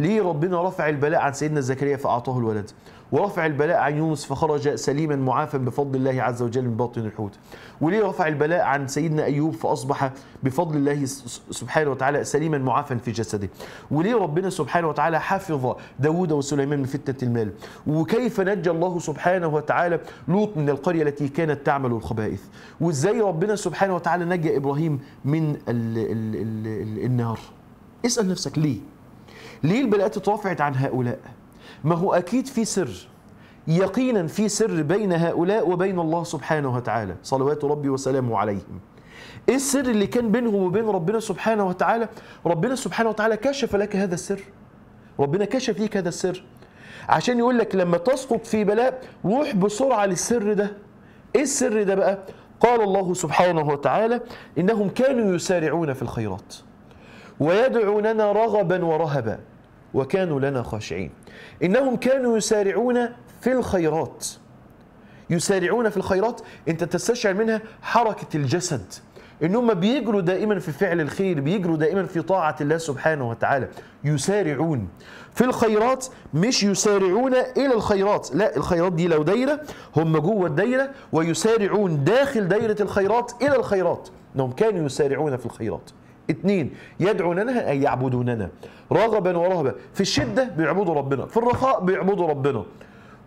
ليه ربنا رفع البلاء عن سيدنا زكريا فأعطاه الولد؟ ورفع البلاء عن يونس فخرج سليما معافا بفضل الله عز وجل من باطن الحوت. وليه رفع البلاء عن سيدنا أيوب فأصبح بفضل الله سبحانه وتعالى سليما معافا في جسده؟ وليه ربنا سبحانه وتعالى حفظ داود وسليمان من فتنة المال؟ وكيف نجى الله سبحانه وتعالى لوط من القرية التي كانت تعمل الخبائث؟ وإزاي ربنا سبحانه وتعالى نجى إبراهيم من ال ال ال النار؟ اسأل نفسك ليه؟ ليه البلاءات اترفعت عن هؤلاء؟ ما هو أكيد في سر يقينا في سر بين هؤلاء وبين الله سبحانه وتعالى صلوات ربي وسلامه عليهم. إيه السر اللي كان بينهم وبين ربنا سبحانه وتعالى؟ ربنا سبحانه وتعالى كشف لك هذا السر. ربنا كشف ليك هذا السر. عشان يقول لك لما تسقط في بلاء روح بسرعة للسر ده. إيه السر ده بقى؟ قال الله سبحانه وتعالى إنهم كانوا يسارعون في الخيرات. ويدعوننا رغبا ورهبا وكانوا لنا خاشعين. إنهم كانوا يسارعون في الخيرات. يسارعون في الخيرات أنت تستشعر منها حركة الجسد. إن هم بيجروا دائما في فعل الخير بيجروا دائما في طاعة الله سبحانه وتعالى. يسارعون في الخيرات مش يسارعون إلى الخيرات. لا الخيرات دي لو دايرة هم جوه الدايرة. ويسارعون داخل دايرة الخيرات إلى الخيرات. إنهم كانوا يسارعون في الخيرات. اثنين يدعوننا أي يعبدوننا. رغبا ورهبا. في الشدة بيعبدوا ربنا في الرخاء بيعبدوا ربنا.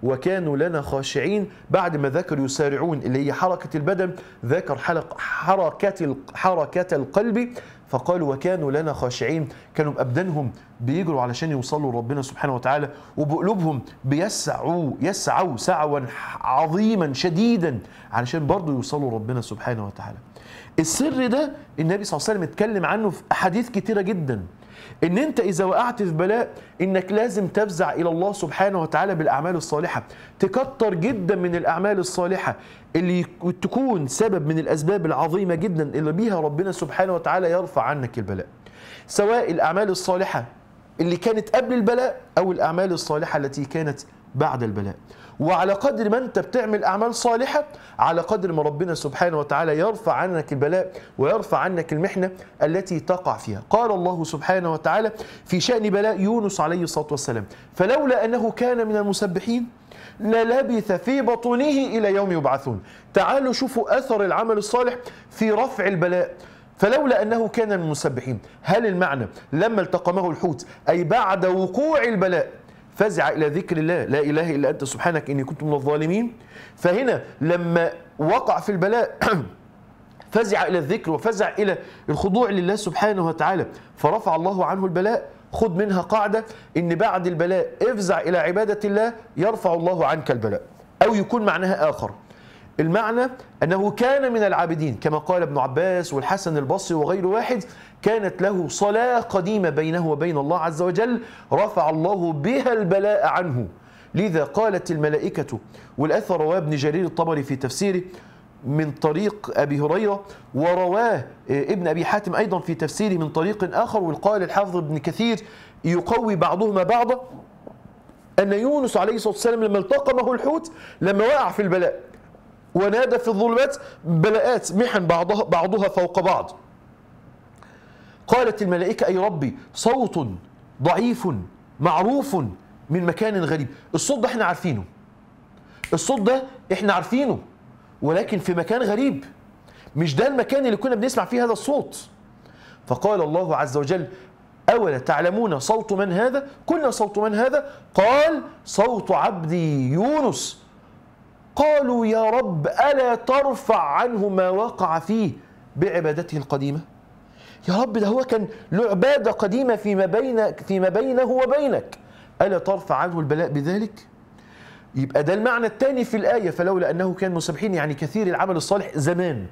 وكانوا لنا خاشعين بعد ما ذكر يسارعون اللي هي حركة البدن ذكر حلق حركة حركة القلب. فقالوا وكانوا لنا خاشعين. كانوا بأبدانهم بيجروا علشان يوصلوا لربنا سبحانه وتعالى. وبقلوبهم بيسعوا يسعوا سعوا عظيما شديدا علشان برضه يوصلوا لربنا سبحانه وتعالى. السر ده النبي صلى الله عليه وسلم اتكلم عنه في أحاديث كتيرة جدا. إن أنت إذا وقعت في بلاء إنك لازم تفزع إلى الله سبحانه وتعالى بالأعمال الصالحة. تكتر جدا من الأعمال الصالحة اللي تكون سبب من الأسباب العظيمة جدا اللي بيها ربنا سبحانه وتعالى يرفع عنك البلاء. سواء الأعمال الصالحة اللي كانت قبل البلاء أو الأعمال الصالحة التي كانت بعد البلاء. وعلى قدر ما انت بتعمل أعمال صالحة على قدر ما ربنا سبحانه وتعالى يرفع عنك البلاء ويرفع عنك المحنة التي تقع فيها. قال الله سبحانه وتعالى في شأن بلاء يونس عليه الصلاة والسلام فلولا أنه كان من المسبحين للبث في بطنه إلى يوم يبعثون. تعالوا شوفوا أثر العمل الصالح في رفع البلاء. فلولا أنه كان من المسبحين هل المعنى لما التقمه الحوت أي بعد وقوع البلاء فزع إلى ذكر الله. لا إله إلا أنت سبحانك إني كنت من الظالمين. فهنا لما وقع في البلاء فزع إلى الذكر وفزع إلى الخضوع لله سبحانه وتعالى. فرفع الله عنه البلاء. خذ منها قاعدة. إن بعد البلاء افزع إلى عبادة الله يرفع الله عنك البلاء. أو يكون معناها آخر. المعنى أنه كان من العابدين كما قال ابن عباس والحسن البصري وغير واحد كانت له صلاة قديمة بينه وبين الله عز وجل رفع الله بها البلاء عنه. لذا قالت الملائكة والأثر رواه ابن جرير الطبري في تفسيره من طريق أبي هريرة ورواه ابن أبي حاتم أيضا في تفسيره من طريق آخر وقال الحافظ ابن كثير يقوي بعضهما بعضا أن يونس عليه الصلاة والسلام لما التقمه الحوت لما وقع في البلاء. ونادى في الظلمات بلاءات محن بعضها بعضها فوق بعض. قالت الملائكة أي ربي صوت ضعيف معروف من مكان غريب. الصوت ده إحنا عارفينه. الصوت ده إحنا عارفينه ولكن في مكان غريب. مش ده المكان اللي كنا بنسمع فيه هذا الصوت. فقال الله عز وجل أولا تعلمون صوت من هذا؟ قلنا صوت من هذا؟ قال صوت عبدي يونس. قالوا يا رب ألا ترفع عنه ما وقع فيه بعبادته القديمة يا رب ده هو كان له عبادة قديمة فيما, بين فيما بينه وبينك. ألا ترفع عنه البلاء بذلك؟ يبقى ده المعنى الثاني في الآية فلولا أنه كان مسبحين يعني كثير العمل الصالح زمان.